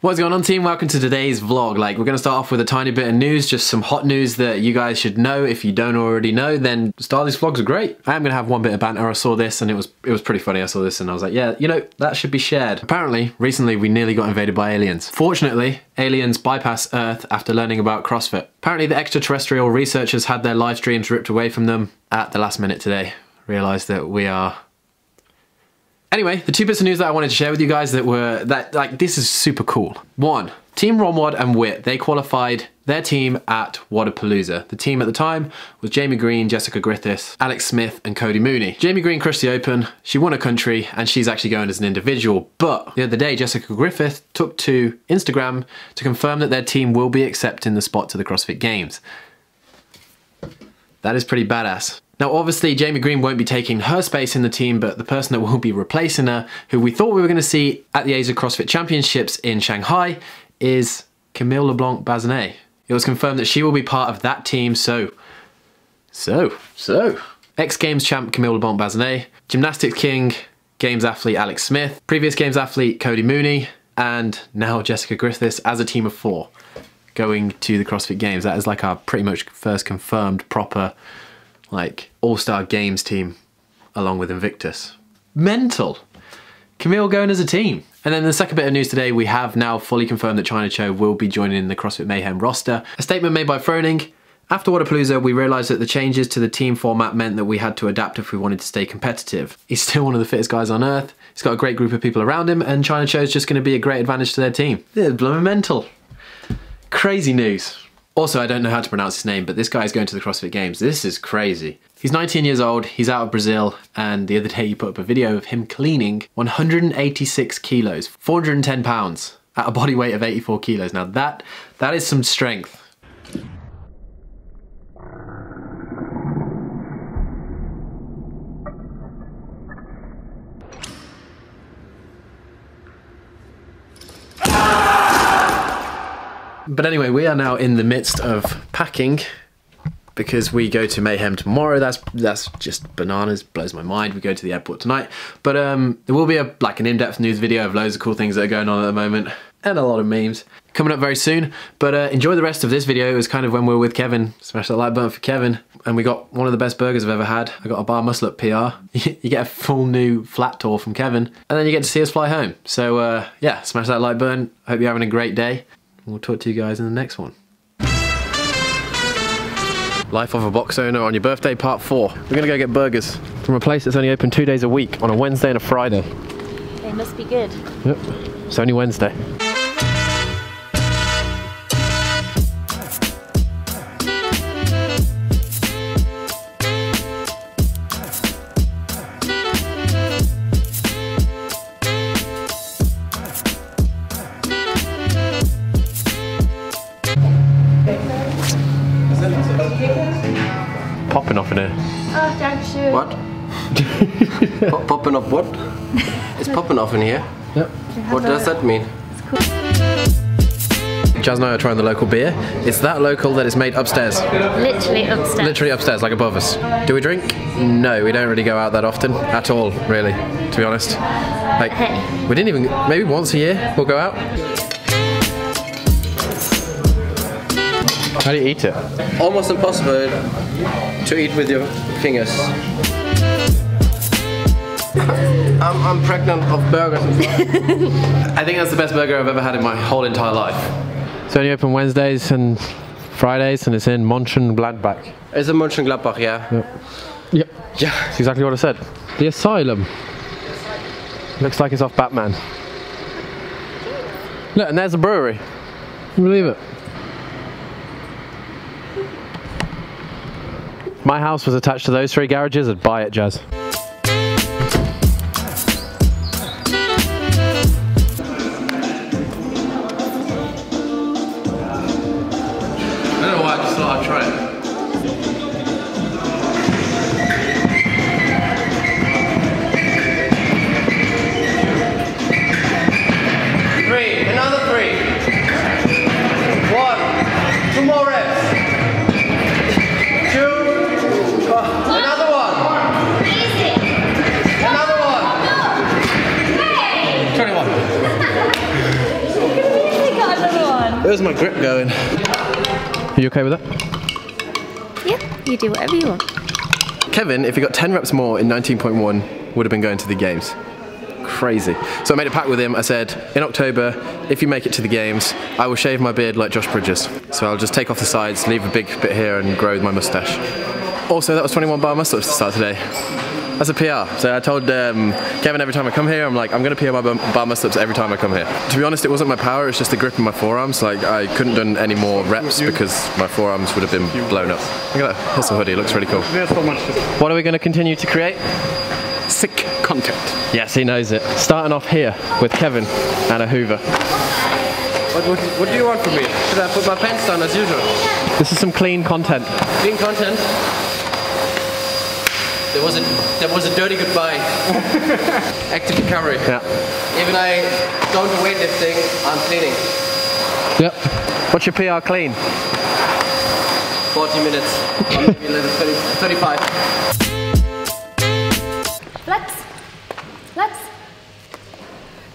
What's going on team? Welcome to today's vlog. Like we're gonna start off with a tiny bit of news, just some hot news that you guys should know. If you don't already know, then start these vlogs are great. I am gonna have one bit of banter. I saw this and it was it was pretty funny. I saw this and I was like, yeah, you know, that should be shared. Apparently, recently we nearly got invaded by aliens. Fortunately, aliens bypass Earth after learning about CrossFit. Apparently the extraterrestrial researchers had their live streams ripped away from them at the last minute today. Realized that we are Anyway, the two bits of news that I wanted to share with you guys that were, that like, this is super cool. One, Team ROMWOD and Wit, they qualified their team at Wodapalooza. The team at the time was Jamie Greene, Jessica Griffiths, Alex Smith, and Cody Mooney. Jamie Greene crushed the Open, she won a country, and she's actually going as an individual. But the other day, Jessica Griffith took to Instagram to confirm that their team will be accepting the spot to the CrossFit Games. That is pretty badass. Now obviously Jamie Greene won't be taking her space in the team, but the person that will be replacing her, who we thought we were going to see at the Asia CrossFit Championships in Shanghai, is Camille LeBlanc Bazinet. It was confirmed that she will be part of that team, so, so, so. X Games champ Camille LeBlanc Bazinet, Gymnastics King, Games athlete Alex Smith, previous Games athlete Cody Mooney, and now Jessica Griffiths as a team of four going to the CrossFit Games. That is like our pretty much first confirmed proper like all-star games team along with Invictus. Mental. Camille going as a team. And then the second bit of news today, we have now fully confirmed that Chyna Cho will be joining the CrossFit Mayhem roster. A statement made by Froning. After Wodapalooza, we realised that the changes to the team format meant that we had to adapt if we wanted to stay competitive. He's still one of the fittest guys on earth. He's got a great group of people around him, and Chyna Cho is just going to be a great advantage to their team. It's blooming mental. Crazy news. Also, I don't know how to pronounce his name, but this guy is going to the CrossFit Games. This is crazy. He's 19 years old, he's out of Brazil, and the other day he put up a video of him cleaning 186 kilos, 410 pounds, at a body weight of 84 kilos. Now that, that is some strength. But anyway, we are now in the midst of packing because we go to Mayhem tomorrow. That's that's just bananas, blows my mind. We go to the airport tonight. But um, there will be a like an in-depth news video of loads of cool things that are going on at the moment and a lot of memes coming up very soon. But uh, enjoy the rest of this video. It was kind of when we were with Kevin. Smash that like button for Kevin. And we got one of the best burgers I've ever had. I got a bar muscle up PR. you get a full new flat tour from Kevin. And then you get to see us fly home. So uh, yeah, smash that like button. Hope you're having a great day. We'll talk to you guys in the next one. Life of a box owner on your birthday, part four. We're gonna go get burgers from a place that's only open two days a week on a Wednesday and a Friday. They must be good. Yep, it's only Wednesday. Popping off in here. Oh, danke What? Pop popping off what? It's popping off in here. Yep. What does that mean? It's cool. Jazz and I are trying the local beer. It's that local that is made upstairs. Literally upstairs. Literally upstairs, like above us. Do we drink? No, we don't really go out that often. At all, really, to be honest. Like, Hey. we didn't even, maybe once a year we'll go out. How do you eat it? Almost impossible to eat with your fingers. I'm, I'm pregnant of burgers. I think that's the best burger I've ever had in my whole entire life. It's only open Wednesdays and Fridays, and it's in Mönchengladbach. It's a Mönchengladbach, yeah. Yep. Yeah. That's exactly what I said. The Asylum. Looks like it's off Batman. Look, and there's a brewery. Can you believe it? My house was attached to those three garages. I'd buy it, Jazz. Where's my grip going? Are you okay with that? Yeah, you do whatever you want. Kevin, if he got 10 reps more in 19.1, would have been going to the games. Crazy. So I made a pact with him. I said, in October, if you make it to the games, I will shave my beard like Josh Bridges. So I'll just take off the sides, leave a big bit here, and grow my mustache. Also, that was 21 bar muscle ups to start today. That's a PR. So I told um, Kevin every time I come here, I'm like, I'm gonna PR my bar bar muscle ups every time I come here. To be honest, it wasn't my power, it was just the grip in my forearms. Like I couldn't done any more reps because my forearms would have been blown up. Look at that hustle hoodie, it looks really cool. There's so much. What are we gonna continue to create? Sick content. Yes, he knows it. Starting off here with Kevin and a Hoover. What, what, what do you want from me? Should I put my pants down as usual? This is some clean content. Clean content. There was a there was a dirty goodbye. Active recovery. Yeah. Even I don't do weightlifting, I'm cleaning. Yep. What's your PR clean? 40 minutes. Maybe a little 30, 35. Let's. Let's.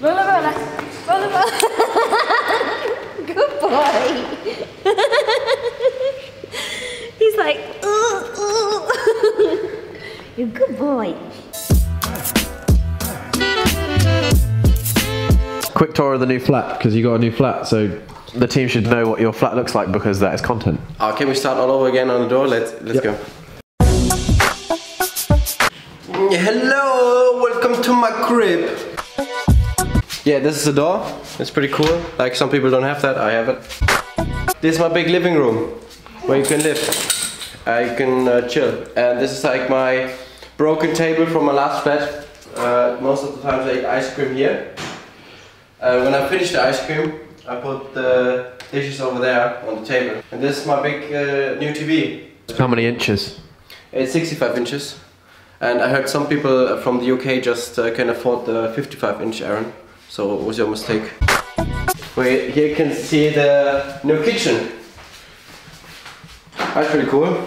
Roller, roller. Roller, roller. Good boy. He's like, ooh, ooh. You're a good boy. Quick tour of the new flat because you got a new flat, so the team should know what your flat looks like because that is content. Uh, can we start all over again on the door? Let's let's go. Hello, welcome to my crib. Yeah, this is the door. It's pretty cool. Like some people don't have that, I have it. This is my big living room where you can live. Uh, you can uh, chill. And this is like my broken table from my last flat. Uh, most of the times I eat ice cream here. Uh, when I finish the ice cream, I put the dishes over there on the table. And this is my big uh, new TV. How many inches? It's 65 inches. And I heard some people from the UK just uh, can afford the 55 inch Aaron. So it was your mistake. Wait, here you can see the new kitchen. That's pretty cool.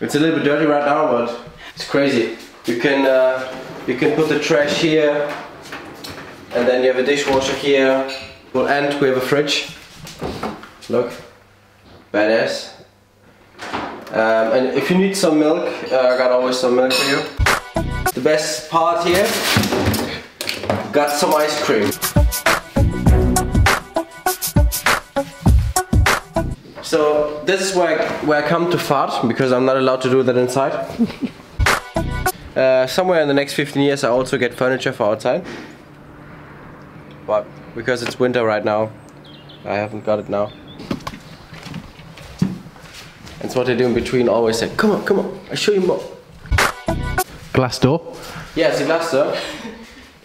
It's a little bit dirty right now, but it's crazy. You can uh, you can put the trash here, and then you have a dishwasher here. Well, and we have a fridge. Look, badass. Um, and if you need some milk, uh, I got always some milk for you. The best part here, got some ice cream. So this is where I, where I come to fart because I'm not allowed to do that inside. uh, somewhere in the next 15 years I also get furniture for outside. But because it's winter right now, I haven't got it now. That's what they do in between, always say, come on, come on, I'll show you more. Glass door. Yeah, it's a glass door.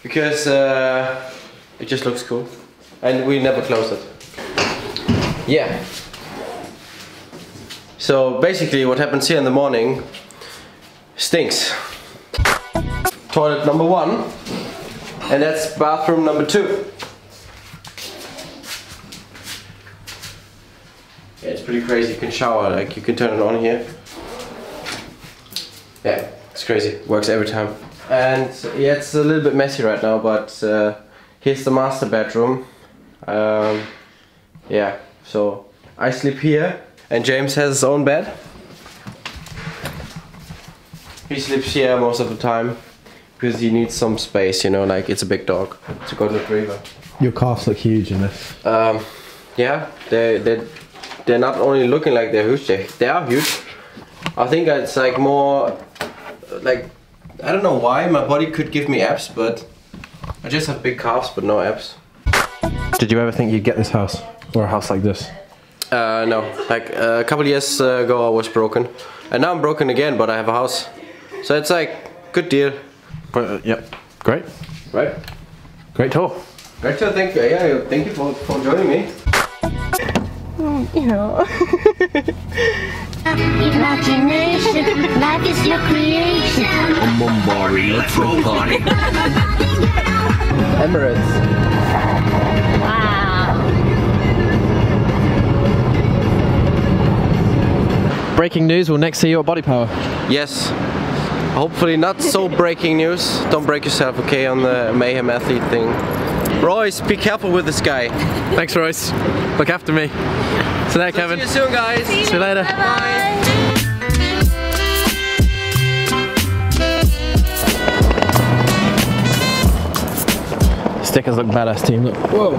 Because uh, it just looks cool. And we never close it. Yeah. So basically what happens here in the morning stinks. Toilet number one. And that's bathroom number two. Yeah, it's pretty crazy. You can shower, like you can turn it on here. Yeah, it's crazy. Works every time. And yeah, it's a little bit messy right now, but uh, here's the master bedroom. Um, yeah, so I sleep here, and James has his own bed. He sleeps here most of the time because he needs some space, you know, like it's a big dog. It's a golden retriever. Your calves look huge in this. Um, yeah, they they they're not only looking like they're huge, they, they are huge. I think it's like more like I don't know why my body could give me abs, but I just have big calves but no abs. Did you ever think you'd get this house or a house like this? Uh, no, like uh, a couple years ago I was broken, and now I'm broken again, but I have a house. So it's like good deal, Uh, yep. Great. right? Great tour. Great, so thank you. Yeah, thank you for, for joining me. You know. Imagination, life is your creation. Emirates. Wow. Breaking news, we'll next see you at Body Power. Yes. Hopefully not so breaking news. Don't break yourself, okay, on the Mayhem Athlete thing. Royce, be careful with this guy. Thanks, Royce. Look after me. See you later, Kevin. See you soon, guys. See you later. Bye. Stickers look badass, team. Look. Whoa.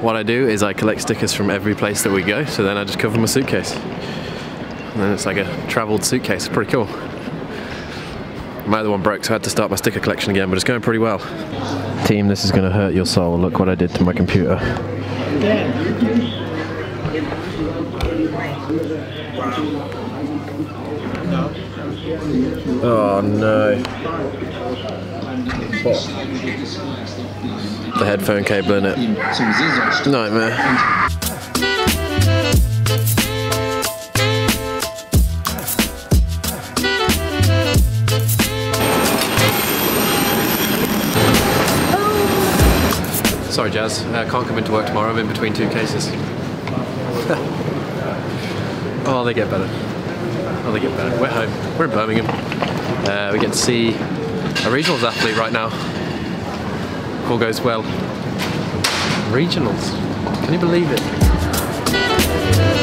What I do is I collect stickers from every place that we go, so then I just cover my suitcase. And then it's like a travelled suitcase. Pretty cool. My other one broke, so I had to start my sticker collection again, but it's going pretty well. Team, this is going to hurt your soul. Look what I did to my computer. Oh no. The headphone cable in it. Nightmare. Jazz. I can't come into work tomorrow. I'm in between two cases. oh, they get better. Oh, they get better. We're home. We're in Birmingham. Uh, we get to see a regionals athlete right now. All goes well. Regionals. Can you believe it?